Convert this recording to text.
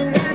and